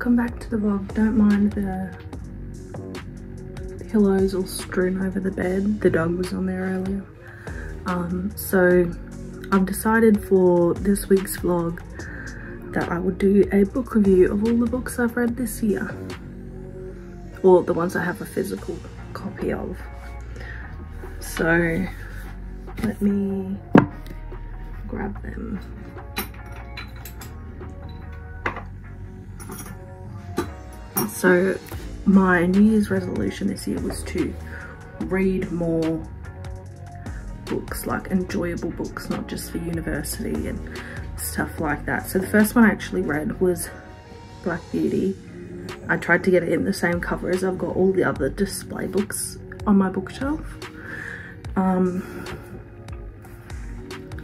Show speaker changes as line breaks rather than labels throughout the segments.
welcome back to the vlog. Don't mind the pillows all strewn over the bed. The dog was on there earlier. Um, so I've decided for this week's vlog that I would do a book review of all the books I've read this year. Or the ones I have a physical copy of. So let me grab them. So my New Year's resolution this year was to read more books, like enjoyable books, not just for university and stuff like that. So the first one I actually read was Black Beauty. I tried to get it in the same cover as I've got all the other display books on my bookshelf. Um,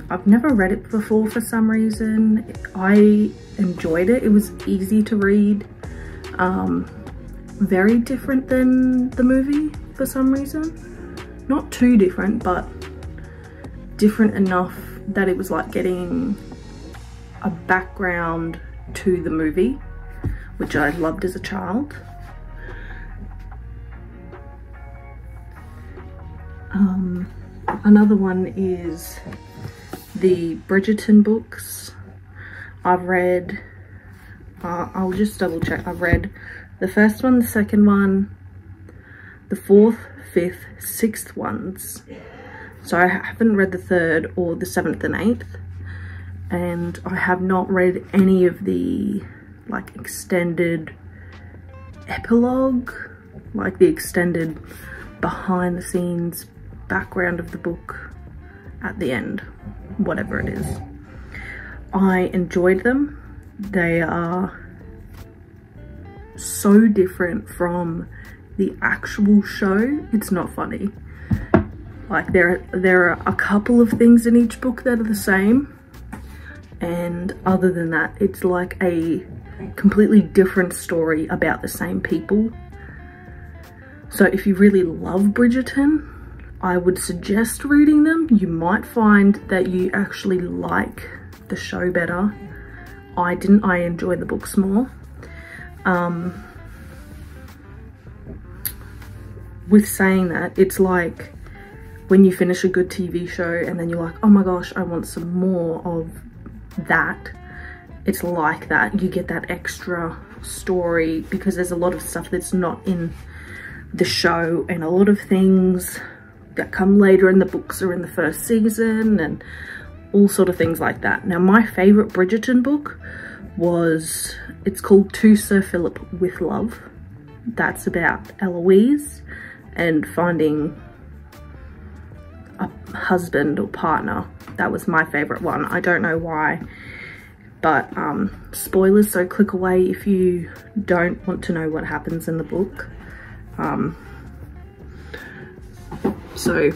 I've never read it before for some reason. I enjoyed it. It was easy to read. Um, very different than the movie for some reason. Not too different, but different enough that it was like getting a background to the movie, which I loved as a child. Um, another one is the Bridgerton books. I've read, I'll just double check, I've read the first one, the second one, the fourth, fifth, sixth ones. So I haven't read the third or the seventh and eighth. And I have not read any of the like extended epilogue, like the extended behind the scenes background of the book at the end, whatever it is. I enjoyed them. They are so different from the actual show. It's not funny. Like there, there are a couple of things in each book that are the same. And other than that, it's like a completely different story about the same people. So if you really love Bridgerton, I would suggest reading them. You might find that you actually like the show better. I didn't, I enjoy the books more. Um, with saying that, it's like when you finish a good TV show and then you're like, oh my gosh, I want some more of that. It's like that. You get that extra story because there's a lot of stuff that's not in the show and a lot of things that come later in the books are in the first season and all sort of things like that. Now my favourite Bridgerton book was, it's called To Sir Phillip with Love. That's about Eloise and finding a husband or partner. That was my favourite one. I don't know why. But um, spoilers, so click away if you don't want to know what happens in the book. Um, so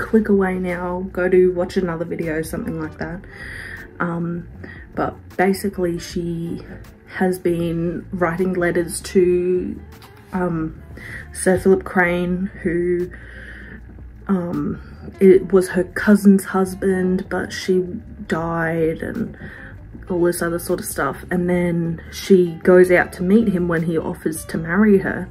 click away now, go to watch another video, something like that. Um, but basically she has been writing letters to um, Sir Phillip Crane, who um, it was her cousin's husband, but she died and all this other sort of stuff. And then she goes out to meet him when he offers to marry her.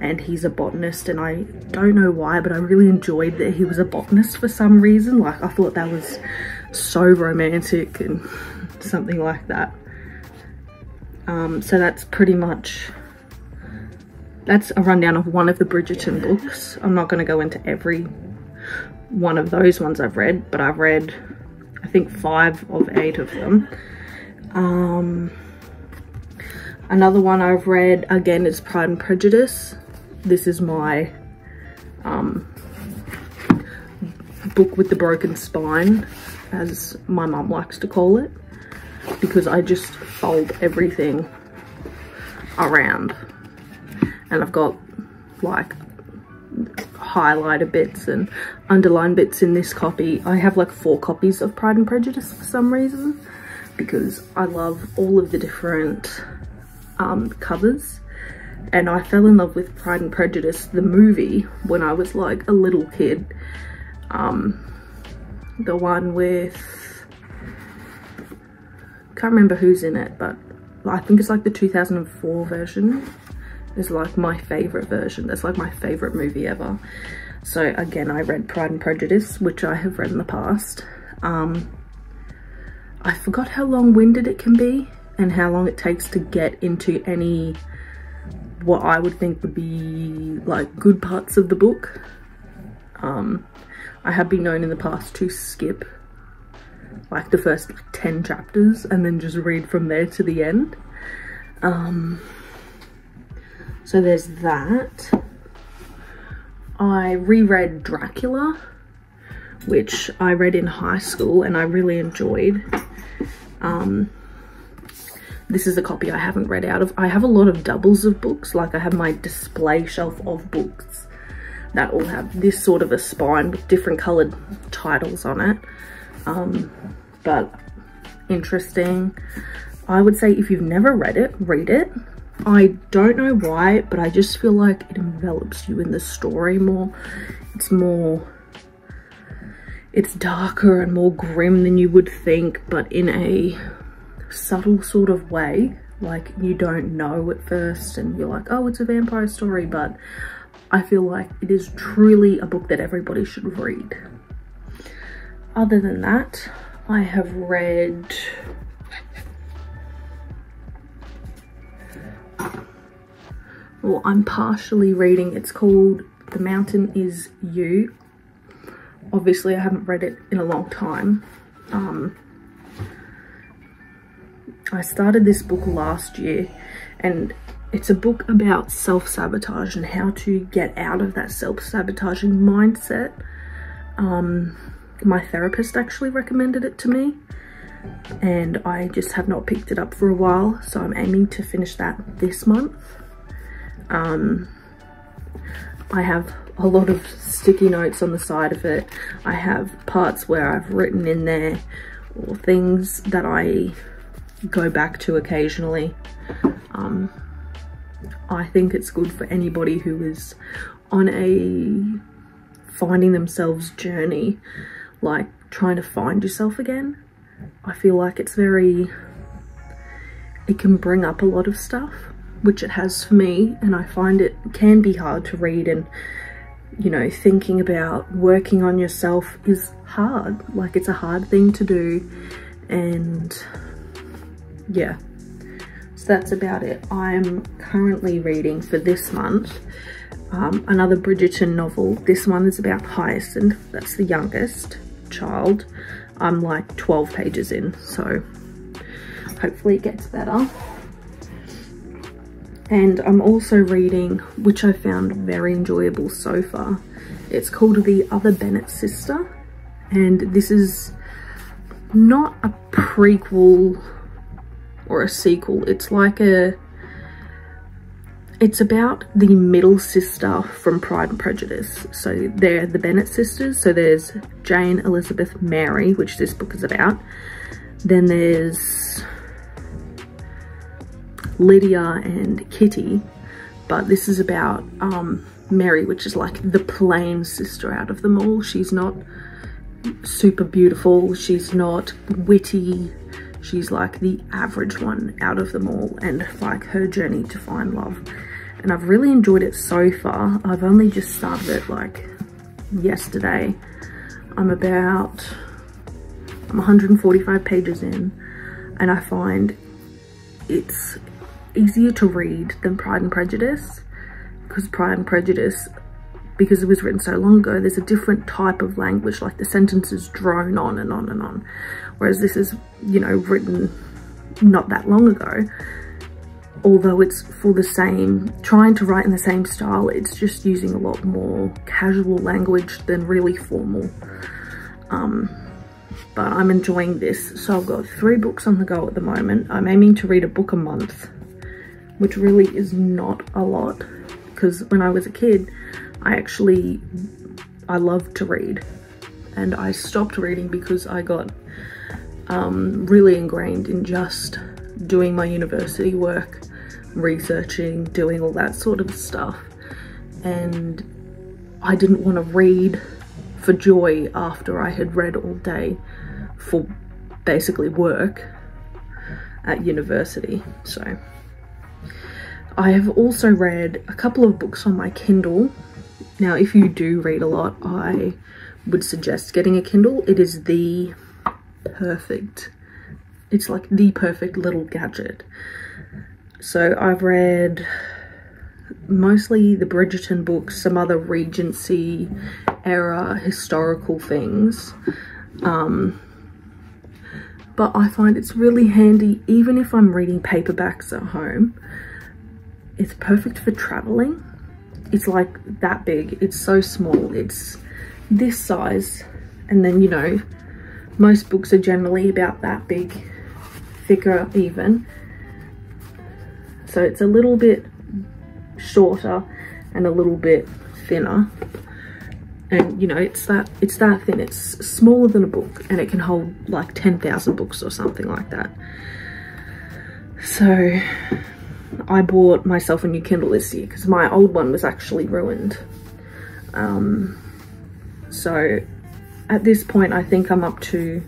And he's a botanist and I don't know why, but I really enjoyed that he was a botanist for some reason. Like I thought that was so romantic and something like that. Um, so that's pretty much, that's a rundown of one of the Bridgerton books. I'm not going to go into every one of those ones I've read, but I've read, I think, five of eight of them. Um, another one I've read, again, is Pride and Prejudice. This is my um, book with the broken spine, as my mum likes to call it because I just fold everything around and I've got like highlighter bits and underline bits in this copy. I have like four copies of Pride and Prejudice for some reason because I love all of the different um, covers and I fell in love with Pride and Prejudice, the movie, when I was like a little kid. Um, the one with can't remember who's in it, but I think it's like the 2004 version is like my favorite version. That's like my favorite movie ever. So again, I read Pride and Prejudice, which I have read in the past. Um, I forgot how long-winded it can be and how long it takes to get into any what I would think would be like good parts of the book. Um, I have been known in the past to skip like the first like, 10 chapters and then just read from there to the end. Um, so there's that. I reread Dracula, which I read in high school and I really enjoyed. Um, this is a copy I haven't read out of. I have a lot of doubles of books, like I have my display shelf of books that all have this sort of a spine with different coloured titles on it. Um, but interesting. I would say if you've never read it, read it. I don't know why, but I just feel like it envelops you in the story more. It's more, it's darker and more grim than you would think, but in a subtle sort of way. Like you don't know at first and you're like, oh, it's a vampire story, but I feel like it is truly a book that everybody should read. Other than that, I have read well I'm partially reading it's called The Mountain Is You obviously I haven't read it in a long time um, I started this book last year and it's a book about self-sabotage and how to get out of that self-sabotaging mindset. Um, my therapist actually recommended it to me and I just have not picked it up for a while so I'm aiming to finish that this month. Um, I have a lot of sticky notes on the side of it. I have parts where I've written in there or things that I go back to occasionally um, I think it's good for anybody who is on a finding themselves journey like trying to find yourself again I feel like it's very, it can bring up a lot of stuff, which it has for me, and I find it can be hard to read and, you know, thinking about working on yourself is hard. Like it's a hard thing to do and yeah. So that's about it. I'm currently reading for this month um, another Bridgerton novel. This one is about Hyacinth, that's the youngest child. I'm like 12 pages in, so hopefully it gets better. And I'm also reading, which I found very enjoyable so far. It's called The Other Bennet Sister. And this is not a prequel or a sequel. It's like a it's about the middle sister from Pride and Prejudice. So they're the Bennet sisters. So there's Jane, Elizabeth, Mary, which this book is about. Then there's Lydia and Kitty. But this is about um, Mary, which is like the plain sister out of them all. She's not super beautiful. She's not witty. She's like the average one out of them all and like her journey to find love and I've really enjoyed it so far. I've only just started it like yesterday. I'm about, I'm 145 pages in and I find it's easier to read than Pride and Prejudice because Pride and Prejudice, because it was written so long ago, there's a different type of language, like the sentences drone on and on and on. Whereas this is, you know, written not that long ago although it's for the same, trying to write in the same style, it's just using a lot more casual language than really formal. Um, but I'm enjoying this. So I've got three books on the go at the moment. I'm aiming to read a book a month, which really is not a lot because when I was a kid, I actually, I love to read and I stopped reading because I got um, really ingrained in just doing my university work researching, doing all that sort of stuff. And I didn't want to read for joy after I had read all day for basically work. at university. So I have also read a couple of books on my Kindle. Now, if you do read a lot, I would suggest getting a Kindle. It is the perfect, it's like the perfect little gadget. So I've read mostly the Bridgerton books, some other Regency era historical things. Um, but I find it's really handy even if I'm reading paperbacks at home. It's perfect for traveling. It's like that big. It's so small. It's this size. And then, you know, most books are generally about that big, thicker even. So it's a little bit shorter and a little bit thinner and you know it's that it's that thin it's smaller than a book and it can hold like 10,000 books or something like that so I bought myself a new Kindle this year because my old one was actually ruined. Um, so at this point I think I'm up to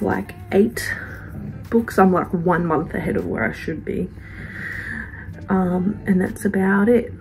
like eight books. I'm like one month ahead of where I should be. Um, and that's about it